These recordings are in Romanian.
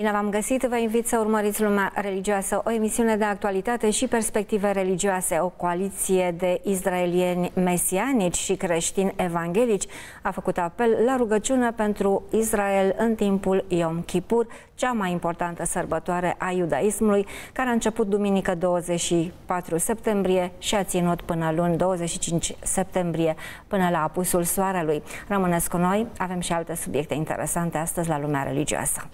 Bine v-am găsit, vă invit să urmăriți Lumea Religioasă, o emisiune de actualitate și perspective religioase. O coaliție de izraelieni mesianici și creștini evanghelici a făcut apel la rugăciune pentru Israel în timpul Yom Kippur, cea mai importantă sărbătoare a iudaismului, care a început duminică 24 septembrie și a ținut până luni 25 septembrie, până la apusul soarelui. Rămâneți cu noi, avem și alte subiecte interesante astăzi la Lumea Religioasă.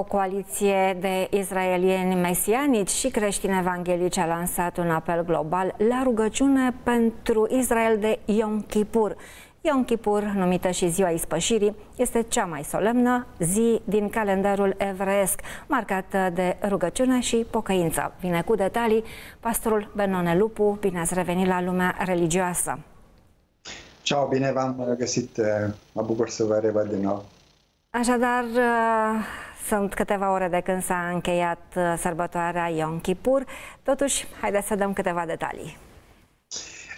O coaliție de izraelieni mesianici și creștini evanghelici a lansat un apel global la rugăciune pentru Israel de Yom Kippur. Yom Kippur, numită și ziua ispășirii, este cea mai solemnă zi din calendarul evreiesc, marcată de rugăciune și pocăință. Vine cu detalii pastorul Benone Lupu. Bine ați revenit la lumea religioasă! Ciao, bine v-am găsit! Mă bucur să vă revăd din nou! Așadar, sunt câteva ore de când s-a încheiat uh, sărbătoarea Yom Kippur. Totuși, haideți să dăm câteva detalii.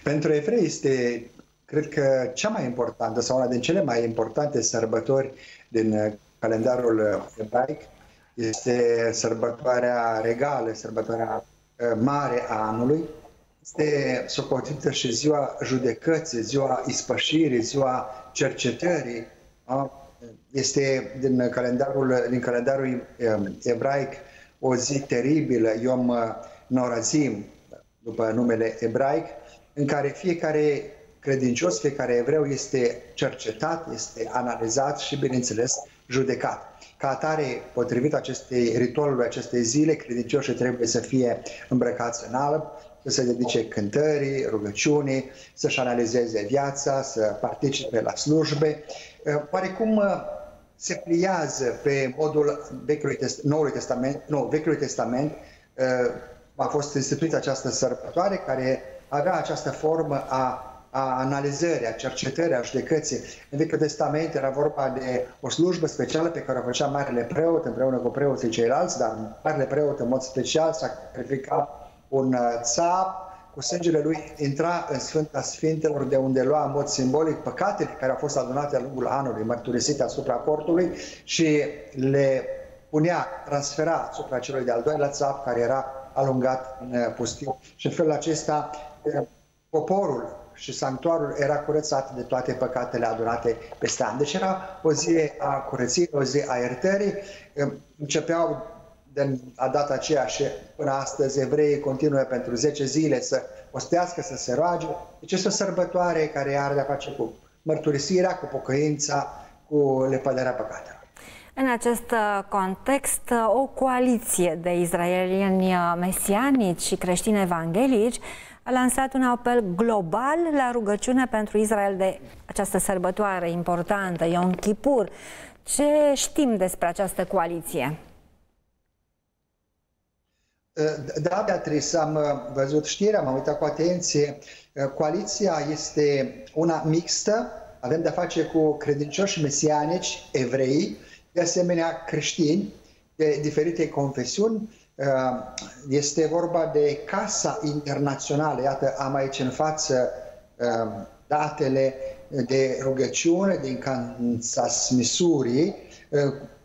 Pentru evrei este, cred că, cea mai importantă sau una din cele mai importante sărbători din uh, calendarul uh, ebraic este sărbătoarea regală, sărbătoarea mare a anului. Este socotită și ziua judecății, ziua ispășirii, ziua cercetării, este din calendarul, din calendarul um, ebraic o zi teribilă, Yom uh, Norazim, după numele ebraic, în care fiecare credincios, fiecare evreu este cercetat, este analizat și, bineînțeles, judecat. Ca atare, potrivit acestei ritualului acestei zile, credincioșii trebuie să fie îmbrăcați în alb, să se dedice cântării, rugăciunii, să-și analizeze viața, să participe la slujbe. Uh, oarecum uh, se pliază pe modul Vechiului Test- Noului Testament, nu, Vechiului Testament, uh, a fost instituită această sărbătoare care avea această formă a a analizării, a cercetării, a judecății. În Vechiul Testament era vorba de o slujbă specială pe care o făcea Marele Preot împreună cu preoții ceilalți, dar Marele Preot în mod special sacrifica un țap, cu sângele lui intra în Sfânta Sfintelor de unde lua în mod simbolic păcatele care au fost adunate în lungul anului, mărturisite asupra cortului și le punea, transfera asupra celui de-al doilea țap care era alungat în uh, pustiu. Și în felul acesta uh, poporul și sanctuarul era curățat de toate păcatele adunate peste an. Deci era o zi a curățirii, o zi a iertării. Uh, începeau de a data aceea și până astăzi evreii continuă pentru 10 zile să ostească, să se roage. Deci este o sărbătoare care are de-a face cu mărturisirea, cu pocăința, cu lepădarea păcatelor. În acest uh, context, uh, o coaliție de izraelieni uh, mesianici și creștini evanghelici a lansat un apel global la rugăciune pentru Israel de această sărbătoare importantă, Yom Kippur. Ce știm despre această coaliție? Da, Beatrice, am uh, văzut știrea, m-am uitat cu atenție. Uh, coaliția este una mixtă, avem de-a face cu credincioși mesianici, evrei, de asemenea creștini de diferite confesiuni. Uh, este vorba de Casa Internațională, iată, am aici în față datele de rugăciune din Kansas, Missouri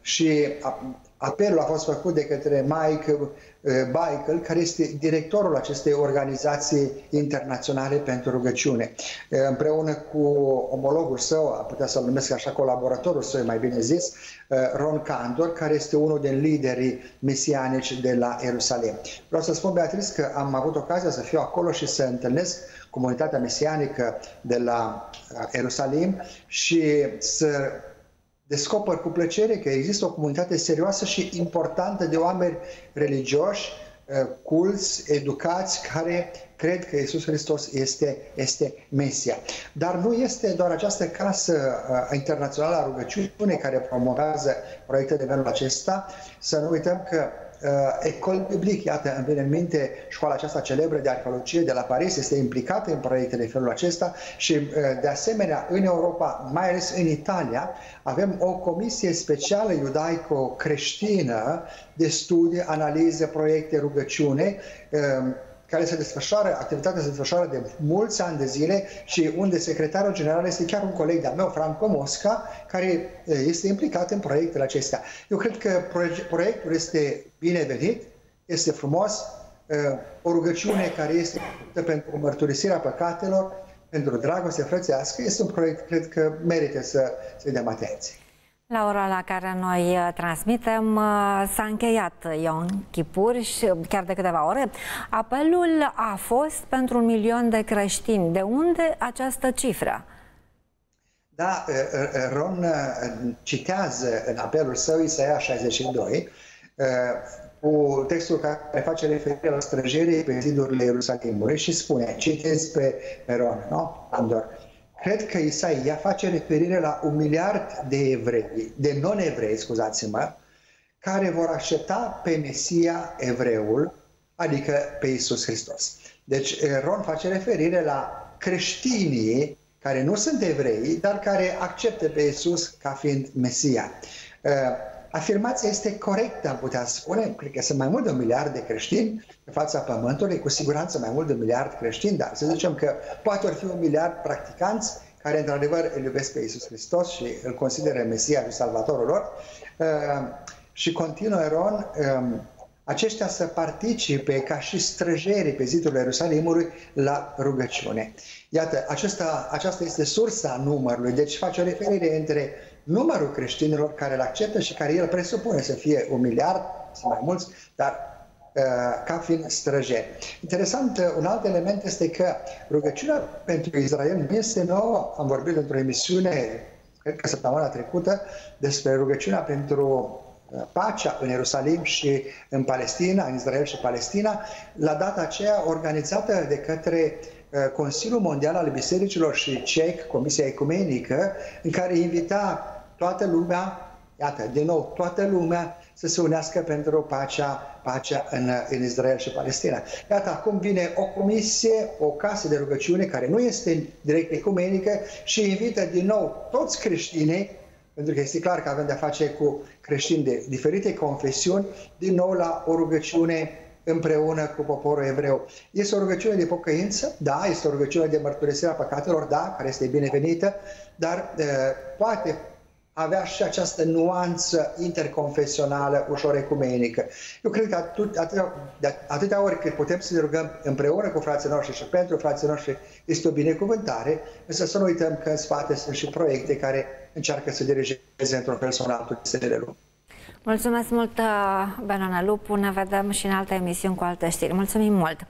și apelul a fost făcut de către Mike Eh, Baikel, care este directorul acestei organizații internaționale pentru rugăciune. Eh, împreună cu omologul său, a putea să-l numesc așa, colaboratorul său, mai bine zis, eh, Ron Candor, care este unul din liderii mesianici de la Ierusalim. Vreau să spun, Beatrice, că am avut ocazia să fiu acolo și să întâlnesc comunitatea mesianică de la Ierusalim și să descoper cu plăcere că există o comunitate serioasă și importantă de oameni religioși culți, educați, care cred că Isus Hristos este, este Mesia. Dar nu este doar această casă internațională a rugăciunii care promovează proiecte de genul acesta. Să nu uităm că uh, Ecole Biblic, iată, îmi vine în minte școala aceasta celebră de arheologie de la Paris, este implicată în proiecte de felul acesta și, uh, de asemenea, în Europa, mai ales în Italia, avem o comisie specială iudaico-creștină de studii, analize, proiecte, rugăciune, uh, care se desfășoară, activitatea se desfășoară de mulți ani de zile și unde secretarul general este chiar un coleg de-al meu, Franco Mosca, care este implicat în proiectele acestea. Eu cred că proiectul este binevenit, este frumos, o rugăciune care este pentru mărturisirea păcatelor, pentru dragoste frățească, este un proiect, cred că merită să se dăm atenție. La ora la care noi uh, transmitem uh, s-a încheiat Ion Chipur și chiar de câteva ore. Apelul a fost pentru un milion de creștini. De unde această cifră? Da, uh, Ron citează în apelul său Isaia 62 cu textul care face referire la străjerii pe zidurile Ierusalimului și spune, citesc pe Ron, nu? Andor. Cred că Isaia face referire la un miliard de evrei, de non-evrei, scuzați-mă, care vor aștepta pe Mesia evreul, adică pe Isus Hristos. Deci Ron face referire la creștinii care nu sunt evrei, dar care acceptă pe Isus ca fiind Mesia. Afirmația este corectă, am putea spune. Cred că sunt mai mult de un miliard de creștini pe fața Pământului, cu siguranță mai mult de un miliard creștini, dar să zicem că poate fi un miliard practicanți care într-adevăr îl iubesc pe Iisus Hristos și îl consideră Mesia și Salvatorul lor. Uh, și continuă Eron, um, aceștia să participe ca și străjerii pe zidurile Ierusalimului la rugăciune. Iată, acesta, aceasta este sursa numărului, deci face o referire între numărul creștinilor care îl acceptă și care el presupune să fie un miliard, sau mai mulți, dar uh, ca fiind străjeri. Interesant, uh, un alt element este că rugăciunea pentru Israel nu este nouă. Am vorbit într-o emisiune, cred că săptămâna trecută, despre rugăciunea pentru uh, pacea în Ierusalim și în Palestina, în Israel și Palestina, la data aceea organizată de către Consiliul Mondial al Bisericilor și CEC, Comisia Ecumenică, în care invita toată lumea, iată, din nou, toată lumea să se unească pentru pacea, pacea în, în Israel și Palestina. Iată, acum vine o comisie, o casă de rugăciune care nu este direct ecumenică și invită din nou toți creștinii, pentru că este clar că avem de-a face cu creștini de diferite confesiuni, din nou la o rugăciune împreună cu poporul evreu. Este o rugăciune de pocăință, da, este o rugăciune de mărturisire a păcatelor, da, care este binevenită, dar uh, poate avea și această nuanță interconfesională ușor ecumenică. Eu cred că atât, atâtea, atâtea ori cât putem să ne rugăm împreună cu frații noștri și pentru frații noștri este o binecuvântare, însă să nu uităm că în spate sunt și proiecte care încearcă să dirigeze într-un fel sau altul de lume. Mulțumesc mult, Benona Lupu. Ne vedem și în alte emisiuni cu alte știri. Mulțumim mult!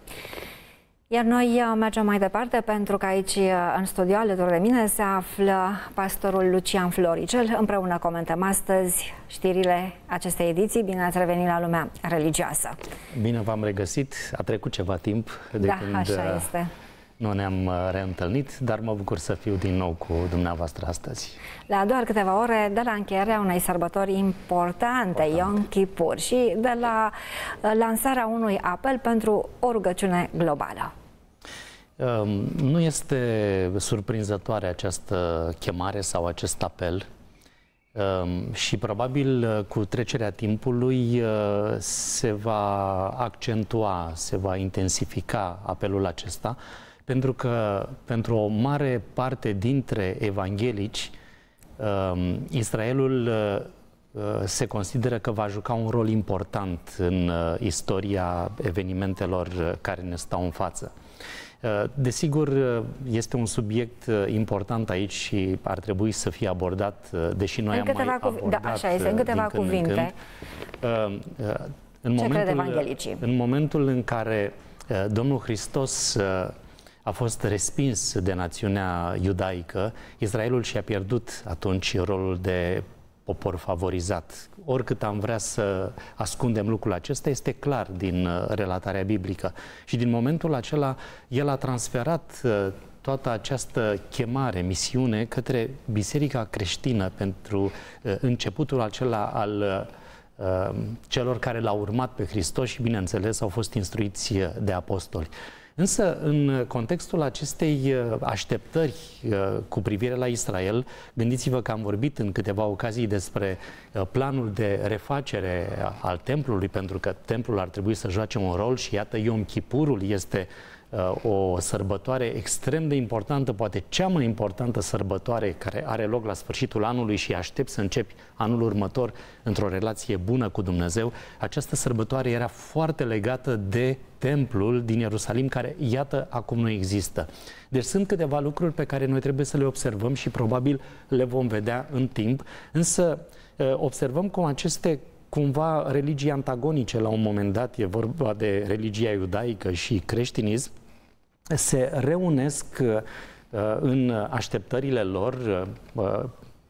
Iar noi uh, mergem mai departe pentru că aici uh, în studio alături de mine se află pastorul Lucian Floricel. Împreună comentăm astăzi știrile acestei ediții. Bine ați revenit la lumea religioasă. Bine v-am regăsit. A trecut ceva timp de da, când așa uh, este. Nu ne-am reîntâlnit, dar mă bucur să fiu din nou cu dumneavoastră astăzi. La doar câteva ore de la încheierea unei sărbători importante, Important. Yom Kippur, și de la lansarea unui apel pentru o rugăciune globală. Um, nu este surprinzătoare această chemare sau acest apel um, și probabil uh, cu trecerea timpului uh, se va accentua, se va intensifica apelul acesta, pentru că pentru o mare parte dintre evanghelici, um, Israelul uh, se consideră că va juca un rol important în istoria evenimentelor care ne stau în față. Uh, desigur, uh, este un subiect uh, important aici și ar trebui să fie abordat, deși noi în am mai da, abordat da, așa este, în câteva cuvinte. În, în, momentul, în momentul în care Domnul Hristos a fost respins de națiunea iudaică, Israelul și-a pierdut atunci rolul de popor favorizat. Oricât am vrea să ascundem lucrul acesta, este clar din uh, relatarea biblică. Și din momentul acela, el a transferat uh, toată această chemare, misiune către Biserica creștină pentru uh, începutul acela al celor care l-au urmat pe Hristos și, bineînțeles, au fost instruiți de apostoli. Însă, în contextul acestei uh, așteptări uh, cu privire la Israel, gândiți-vă că am vorbit în câteva ocazii despre uh, planul de refacere al templului, pentru că templul ar trebui să joace un rol și iată, Yom Kippurul este o sărbătoare extrem de importantă, poate cea mai importantă sărbătoare care are loc la sfârșitul anului și aștept să începi anul următor într-o relație bună cu Dumnezeu, această sărbătoare era foarte legată de templul din Ierusalim, care, iată, acum nu există. Deci sunt câteva lucruri pe care noi trebuie să le observăm și probabil le vom vedea în timp, însă observăm cum aceste cumva religii antagonice la un moment dat, e vorba de religia iudaică și creștinism, se reunesc uh, în așteptările lor, uh,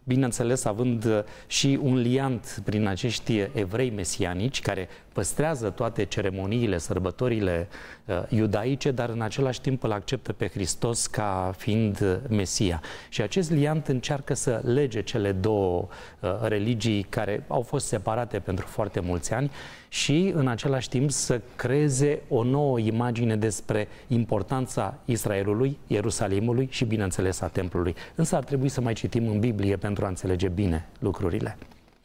bineînțeles având și un liant prin acești evrei mesianici care păstrează toate ceremoniile, sărbătorile uh, iudaice, dar în același timp îl acceptă pe Hristos ca fiind Mesia. Și acest liant încearcă să lege cele două uh, religii care au fost separate pentru foarte mulți ani și în același timp să creeze o nouă imagine despre importanța Israelului, Ierusalimului și, bineînțeles, a templului. Însă ar trebui să mai citim în Biblie pentru a înțelege bine lucrurile.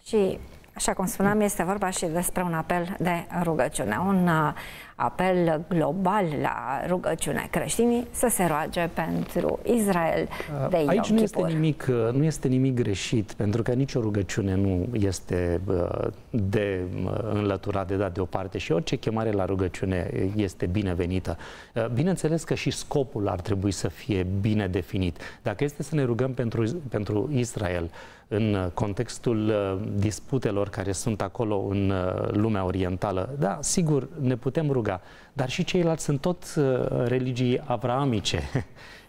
Și Așa cum spuneam, este vorba și despre un apel de rugăciune, un uh, apel global la rugăciune creștinii să se roage pentru Israel de Yom Aici nu este, nimic, uh, nu este nimic greșit, pentru că nicio rugăciune nu este uh, de înlăturat de dat deoparte și orice chemare la rugăciune este binevenită. Bineînțeles că și scopul ar trebui să fie bine definit. Dacă este să ne rugăm pentru, pentru Israel, în contextul uh, disputelor care sunt acolo în uh, lumea orientală. Da, sigur, ne putem ruga, dar și ceilalți sunt tot uh, religii avraamice.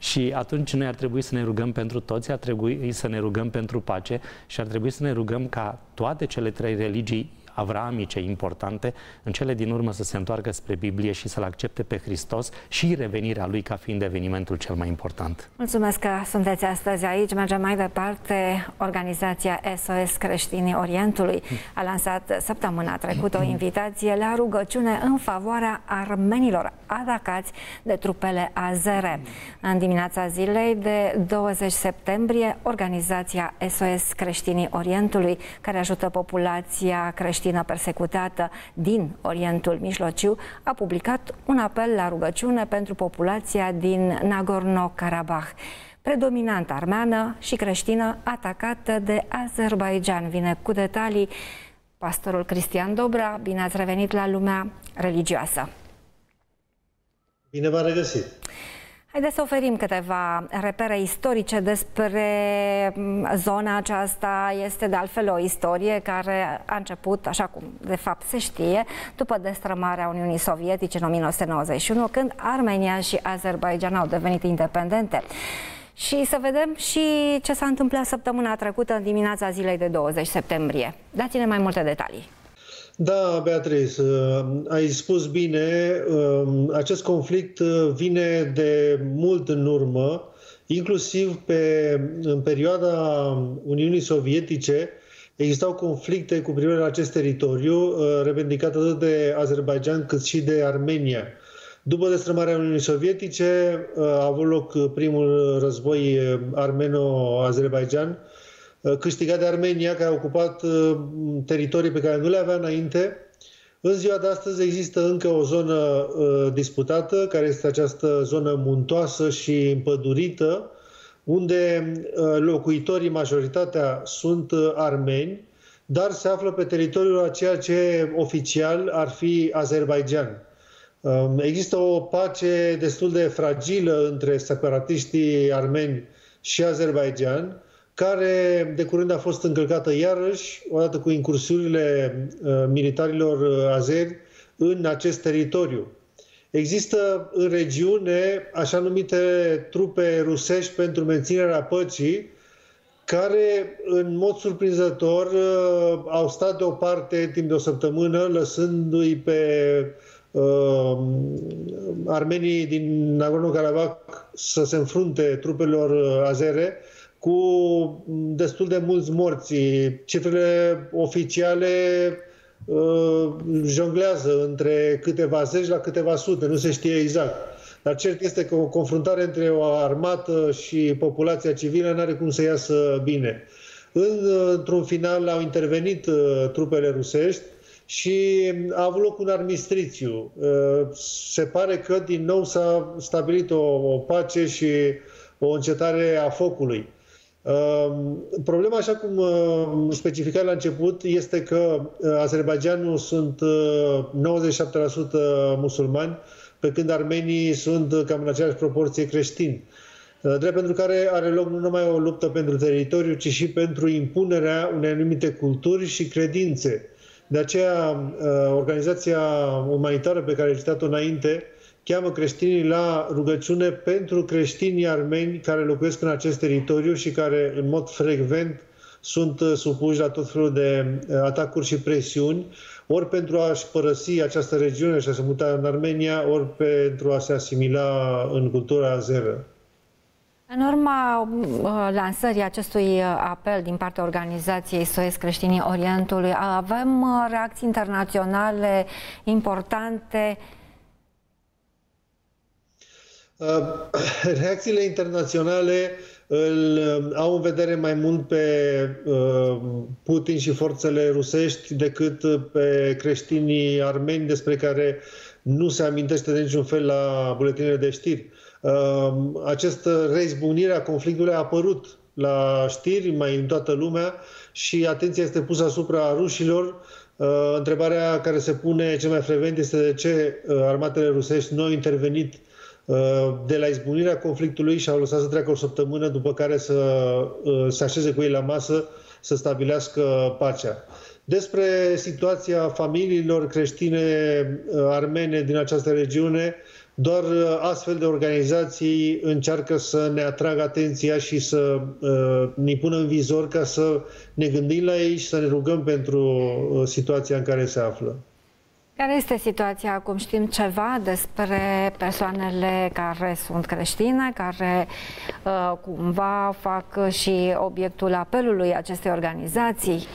și atunci noi ar trebui să ne rugăm pentru toți, ar trebui să ne rugăm pentru pace și ar trebui să ne rugăm ca toate cele trei religii avraamice importante, în cele din urmă să se întoarcă spre Biblie și să-L accepte pe Hristos și revenirea Lui ca fiind evenimentul cel mai important. Mulțumesc că sunteți astăzi aici. Mergem mai departe. Organizația SOS Creștinii Orientului a lansat săptămâna trecută o invitație la rugăciune în favoarea armenilor atacați de trupele azere. În dimineața zilei de 20 septembrie, organizația SOS Creștinii Orientului, care ajută populația creștină creștină persecutată din Orientul Mijlociu a publicat un apel la rugăciune pentru populația din Nagorno-Karabakh predominant armeană și creștină atacată de Azerbaijan. Vine cu detalii pastorul Cristian Dobra. Bine ați revenit la lumea religioasă. Bine v-am regăsit. Haideți să oferim câteva repere istorice despre mm, zona aceasta. Este de altfel o istorie care a început, așa cum de fapt se știe, după destrămarea Uniunii Sovietice în 1991, când Armenia și Azerbaijan au devenit independente. Și să vedem și ce s-a întâmplat săptămâna trecută în dimineața zilei de 20 septembrie. Dați-ne mai multe detalii. Da, Beatrice, uh, ai spus bine, um, acest conflict uh, vine de mult în urmă, inclusiv pe, în perioada Uniunii Sovietice, existau conflicte cu privire la acest teritoriu, uh, revendicat atât de Azerbaijan cât și de Armenia. După destrămarea Uniunii Sovietice a avut loc primul război armeno-azerbaijan, Uh, câștigat de Armenia, care a ocupat uh, teritorii pe care nu le avea înainte. În ziua de astăzi există încă o zonă uh, disputată, care este această zonă muntoasă și împădurită, unde locuitorii, majoritatea, sunt armeni, dar se află pe teritoriul a ceea ce oficial ar fi Azerbaijan. Um, există o pace destul de fragilă între separatiștii armeni și Azerbaijan, care de curând a fost încălcată iarăși, odată cu incursiunile uh, militarilor uh, azeri în acest teritoriu. Există în regiune așa numite trupe rusești pentru menținerea păcii, care, în mod surprinzător, au stat deoparte timp de o săptămână, lăsându-i pe uh, armenii din Nagorno-Karabakh să se înfrunte trupelor azere cu destul de mulți morți. Cifrele oficiale uh, jonglează între câteva zeci la câteva sute, nu se știe exact. Dar cert este că o confruntare între o armată și populația civilă nu are cum să iasă bine. Într-un final au intervenit uh, trupele rusești și a avut loc un armistrițiu. Uh, se pare că din nou s-a stabilit o, o pace și o încetare a focului. Ehm, problema, așa cum ehm, specificat la început, este că eh, Azerbaijanul sunt 97% eh, musulmani, pe când armenii sunt cam în aceeași proporție creștini. Eh, drept pentru care are loc nu numai o luptă pentru teritoriu, ci și pentru impunerea unei anumite culturi și credințe. De aceea, organizația umanitară pe care ai citat-o înainte, cheamă creștinii la rugăciune pentru creștinii armeni care locuiesc în acest teritoriu și care în mod frecvent sunt uh, supuși la tot felul de uh, atacuri și presiuni, ori pentru a-și părăsi această regiune și a se muta în Armenia, ori pentru a se asimila în cultura azeră. În urma uh, lansării acestui apel din partea organizației SOS Creștinii Orientului, avem reacții internaționale importante Uh, reacțiile internaționale îl um, au în vedere mai mult pe uh, Putin și forțele rusești decât pe creștinii armeni despre care nu se amintește de niciun fel la buletinele de știri. Uh, această reizbunire a conflictului a apărut la știri mai în toată lumea și atenția este pusă asupra rușilor. Întrebarea care se pune cel mai frecvent este de ce armatele rusești nu au intervenit Uh, de la izbunirea conflictului și au lăsat să treacă o săptămână după care să uh, se așeze cu ei la masă să stabilească pacea. Despre situația familiilor creștine uh, armene din această regiune, doar astfel de organizații încearcă să ne atragă atenția și să ne pună în vizor ca să ne gândim la ei și să ne rugăm pentru situația în care se află. Care este situația acum? Știm ceva despre persoanele care sunt creștine, care uh, cumva fac și obiectul apelului acestei organizații?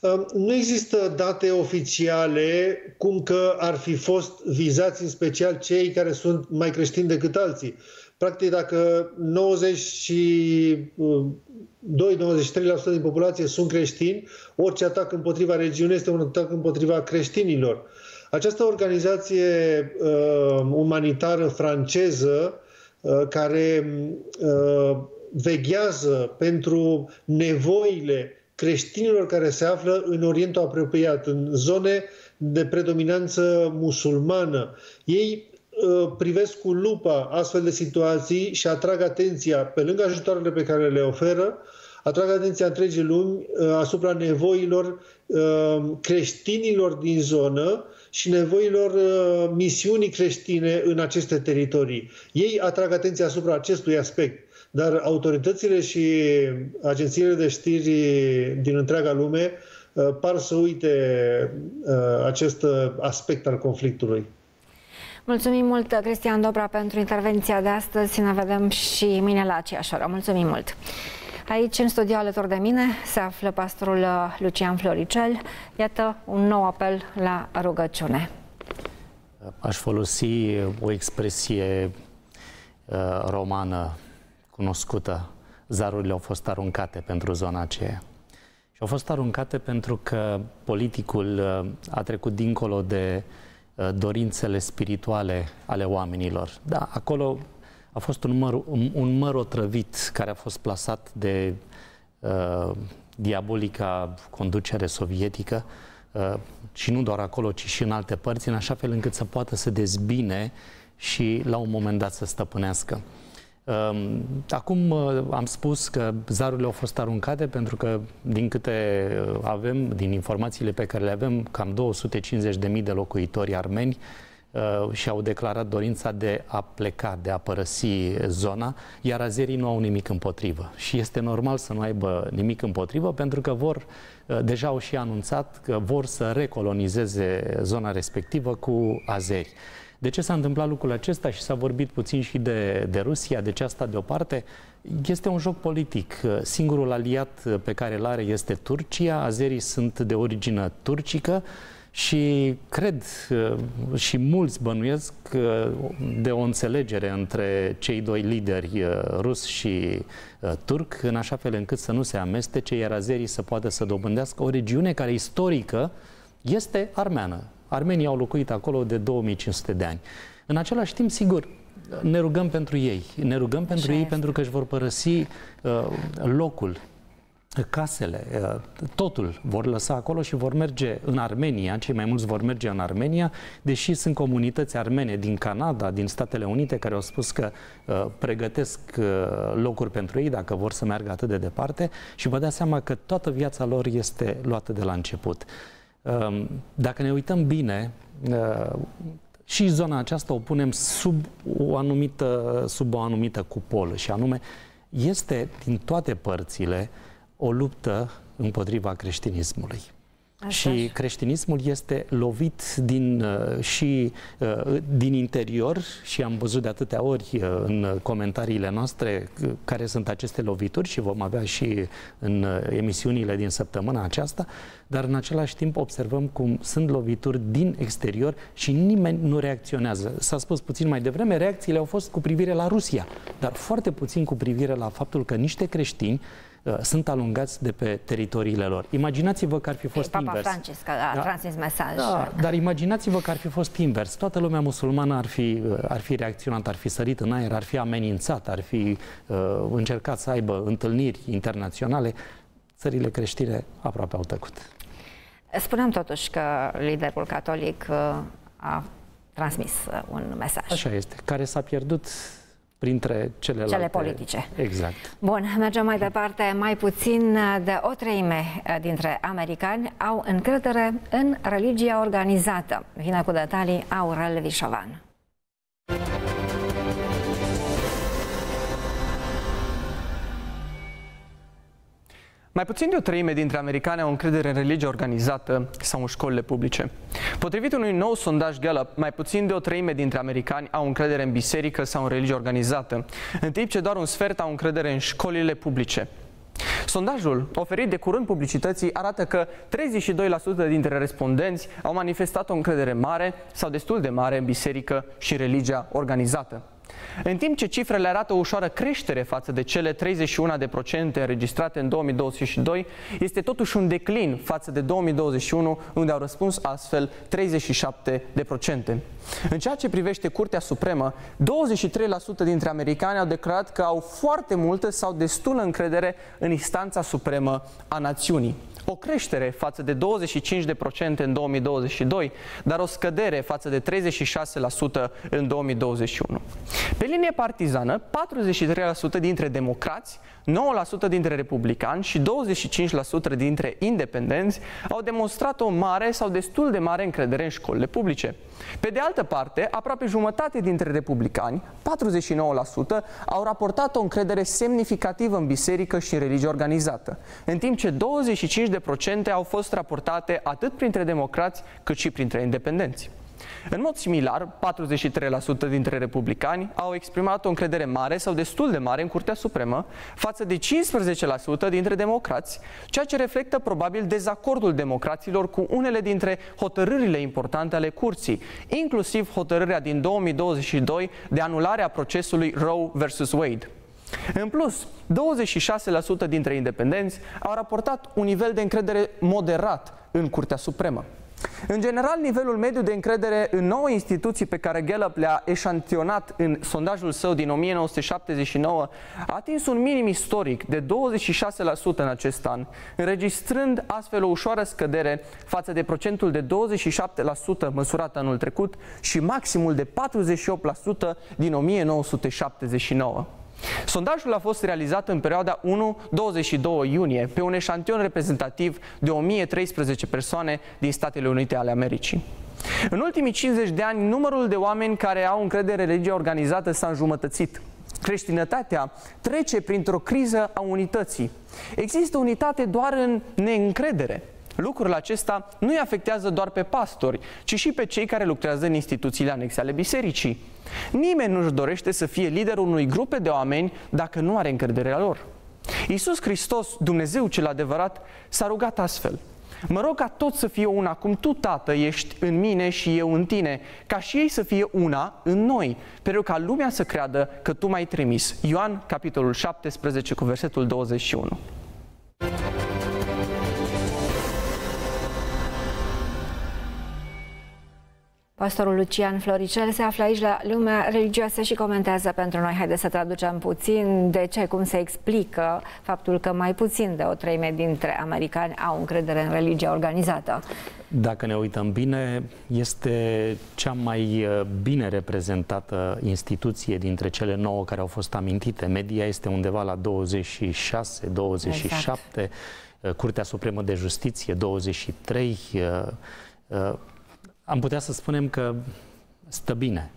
Um, nu există date oficiale cum că ar fi fost vizați în special cei care sunt mai creștini decât alții. Practic, dacă 90 2-93% din populație sunt creștini, orice atac împotriva regiunii este un atac împotriva creștinilor. Această organizație uh, umanitară franceză uh, care uh, veghează pentru nevoile creștinilor care se află în Orientul apropiat, în zone de predominanță musulmană. Ei uh, privesc cu lupa astfel de situații și atrag atenția, pe lângă ajutoarele pe care le oferă, atrag atenția întregii lumi uh, asupra nevoilor uh, creștinilor din zonă și nevoilor uh, misiunii creștine în aceste teritorii. Ei atrag atenția asupra acestui aspect. Dar autoritățile și agențiile de știri din întreaga lume par să uite acest aspect al conflictului. Mulțumim mult, Cristian Dobra, pentru intervenția de astăzi. Ne vedem și mâine la aceeași oră. Mulțumim mult! Aici, în studio alături de mine, se află pastorul uh, Lucian Floricel. Iată un nou apel la rugăciune. Aș folosi o expresie uh, romană cunoscută. Zarurile au fost aruncate pentru zona aceea. Și au fost aruncate pentru că politicul uh, a trecut dincolo de uh, dorințele spirituale ale oamenilor. Da, acolo a fost un măr, un, un măr otrăvit care a fost plasat de uh, diabolica conducere sovietică uh, și nu doar acolo, ci și în alte părți, în așa fel încât să poată să dezbine și la un moment dat să stăpânească. Um, acum uh, am spus că zarurile au fost aruncate pentru că, din câte avem, din informațiile pe care le avem, cam 250.000 de locuitori armeni uh, și-au declarat dorința de a pleca, de a părăsi zona, iar azerii nu au nimic împotrivă. Și este normal să nu aibă nimic împotrivă, pentru că vor, uh, deja au și anunțat că vor să recolonizeze zona respectivă cu azeri. De ce s-a întâmplat lucrul acesta și s-a vorbit puțin și de, de Rusia, de ce asta deoparte? Este un joc politic. Singurul aliat pe care îl are este Turcia, azerii sunt de origine turcică și cred și mulți bănuiesc de o înțelegere între cei doi lideri, rus și turc, în așa fel încât să nu se amestece, iar azerii să poată să dobândească o regiune care istorică este armeană. Armenii au locuit acolo de 2500 de ani. În același timp, sigur, ne rugăm pentru ei. Ne rugăm pentru Așa ei este. pentru că își vor părăsi uh, locul, casele, uh, totul vor lăsa acolo și vor merge în Armenia, cei mai mulți vor merge în Armenia, deși sunt comunități armene din Canada, din Statele Unite, care au spus că uh, pregătesc uh, locuri pentru ei dacă vor să meargă atât de departe și vă dați seama că toată viața lor este luată de la început. Uh, dacă ne uităm bine, uh, și zona aceasta o punem sub o anumită, sub o anumită cupolă și anume este din toate părțile o luptă împotriva creștinismului. Așa. Și creștinismul este lovit din, uh, și uh, din interior și am văzut de atâtea ori uh, în comentariile noastre care sunt aceste lovituri și vom avea și în emisiunile din săptămâna aceasta, dar în același timp observăm cum sunt lovituri din exterior și nimeni nu reacționează. S-a spus puțin mai devreme, reacțiile au fost cu privire la Rusia, dar foarte puțin cu privire la faptul că niște creștini Uh, sunt alungați de pe teritoriile lor. Imaginați-vă că ar fi fost Papa invers. Papa Francisc a da? transmis mesaj. Da, dar imaginați-vă că ar fi fost invers. Toată lumea musulmană ar fi, uh, ar fi reacționat, ar fi sărit în aer, ar fi amenințat, ar fi uh, încercat să aibă întâlniri internaționale. Țările creștine aproape au tăcut. Spuneam totuși că liderul catolic uh, a transmis un mesaj. Așa este, care s-a pierdut printre celelalte. Cele politice. Exact. Bun, mergem mai departe. Mai puțin de o treime dintre americani au încredere în religia organizată. Vine cu detalii Aurel Vișovan. Mai puțin de o treime dintre americani au încredere în religia organizată sau în școlile publice. Potrivit unui nou sondaj Gallup, mai puțin de o treime dintre americani au încredere în biserică sau în religie organizată, în timp ce doar un sfert au încredere în școlile publice. Sondajul oferit de curând publicității arată că 32% dintre respondenți au manifestat o încredere mare sau destul de mare în biserică și religia organizată. În timp ce cifrele arată o ușoară creștere față de cele 31 de procente înregistrate în 2022, este totuși un declin față de 2021, unde au răspuns astfel 37 de procente. În ceea ce privește Curtea Supremă, 23% dintre americani au declarat că au foarte multă sau destulă încredere în instanța supremă a națiunii o creștere față de 25% în 2022, dar o scădere față de 36% în 2021. Pe linie partizană, 43% dintre democrați, 9% dintre republicani și 25% dintre independenți au demonstrat o mare sau destul de mare încredere în școlile publice. Pe de altă parte, aproape jumătate dintre republicani, 49%, au raportat o încredere semnificativă în biserică și în religie organizată, în timp ce 25% au fost raportate atât printre democrați cât și printre independenți. În mod similar, 43% dintre republicani au exprimat o încredere mare sau destul de mare în Curtea Supremă, față de 15% dintre democrați, ceea ce reflectă probabil dezacordul democraților cu unele dintre hotărârile importante ale Curții, inclusiv hotărârea din 2022 de anulare a procesului Roe vs. Wade. În plus, 26% dintre independenți au raportat un nivel de încredere moderat în Curtea Supremă. În general, nivelul mediu de încredere în nouă instituții pe care Gallup le-a eșantionat în sondajul său din 1979 a atins un minim istoric de 26% în acest an, înregistrând astfel o ușoară scădere față de procentul de 27% măsurat anul trecut și maximul de 48% din 1979. Sondajul a fost realizat în perioada 1-22 iunie pe un eșantion reprezentativ de 1013 persoane din Statele Unite ale Americii. În ultimii 50 de ani, numărul de oameni care au încredere în religia organizată s-a înjumătățit. Creștinătatea trece printr-o criză a unității. Există unitate doar în neîncredere. Lucrul acesta nu îi afectează doar pe pastori, ci și pe cei care lucrează în instituțiile anexe ale bisericii. Nimeni nu-și dorește să fie liderul unui grup de oameni dacă nu are încrederea lor. Iisus Hristos, Dumnezeu cel adevărat, s-a rugat astfel. Mă rog ca tot să fie una, cum tu, Tată, ești în mine și eu în tine, ca și ei să fie una în noi, pentru ca lumea să creadă că tu m-ai trimis. Ioan, capitolul 17, cu versetul 21. Pastorul Lucian Floricel se află aici la lumea religioasă și comentează pentru noi. Haideți să traducem puțin de ce, cum se explică faptul că mai puțin de o treime dintre americani au încredere în religia organizată. Dacă ne uităm bine, este cea mai uh, bine reprezentată instituție dintre cele nouă care au fost amintite. Media este undeva la 26, 27, exact. Uh, Curtea Supremă de Justiție 23, am putea să spunem că stă bine.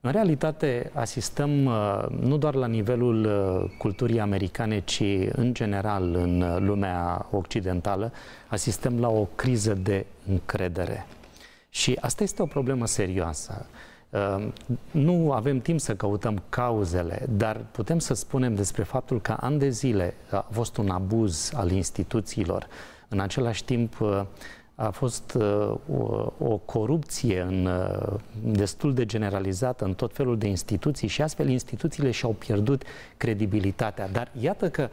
În realitate, asistăm uh, nu doar la nivelul uh, culturii americane, ci în general în uh, lumea occidentală, asistăm la o criză de încredere. Și asta este o problemă serioasă. Nu avem timp să căutăm cauzele, dar putem să spunem despre faptul că ani de zile a fost un abuz al instituțiilor. În același timp, a fost uh, o, o corupție în, uh, destul de generalizată în tot felul de instituții și astfel instituțiile și-au pierdut credibilitatea. Dar iată că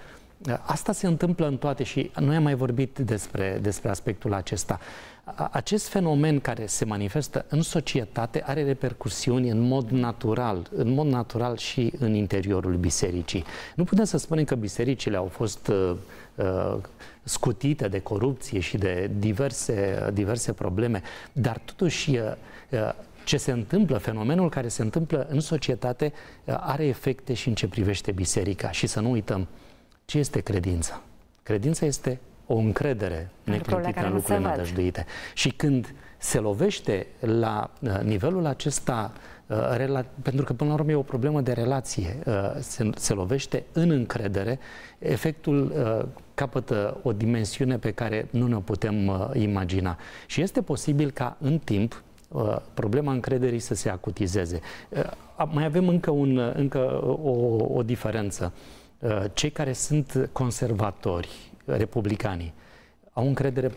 uh, asta se întâmplă în toate și noi am mai vorbit despre, despre aspectul acesta. Acest fenomen care se manifestă în societate are repercursiuni în mod natural, în mod natural și în interiorul bisericii. Nu putem să spunem că bisericile au fost uh, uh, scutite de corupție și de diverse, diverse probleme, dar totuși uh, uh ce se întâmplă, fenomenul care se întâmplă în societate uh, are efecte și în ce privește biserica. Și să nu uităm, ce este credința? Credința este o încredere neclintită în lucrurile nădăjduite. Și când se lovește la uh, nivelul acesta, uh, pentru că până la urmă e o problemă de relație, uh, se, se lovește în încredere, efectul capătă o dimensiune pe care nu ne putem imagina. Și este posibil ca în timp problema încrederii să se acutizeze. Mai avem încă, un, încă o, o diferență. Cei care sunt conservatori, republicanii au încredere 49%.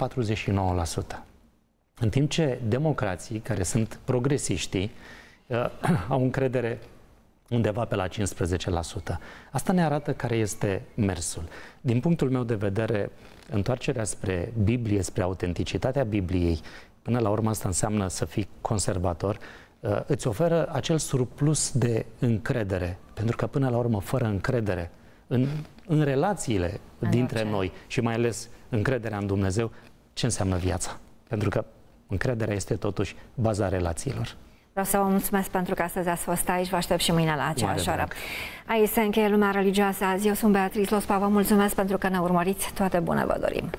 În timp ce democrații, care sunt progresiștii, uh, au încredere undeva pe la 15%. Asta ne arată care este mersul. Din punctul meu de vedere, întoarcerea spre Biblie, spre autenticitatea Bibliei, până la urmă asta înseamnă să fii conservator, uh, îți oferă acel surplus de încredere. Pentru că până la urmă, fără încredere, în, în relațiile în dintre orice. noi și mai ales încrederea în Dumnezeu, ce înseamnă viața. Pentru că încrederea este totuși baza relațiilor. Vreau să vă mulțumesc pentru că astăzi ați fost aici. Vă aștept și mâine la aceeași oră. Aici se încheie lumea religioasă azi. Eu sunt Beatrice Lospa. Vă mulțumesc pentru că ne urmăriți. Toate bune vă dorim!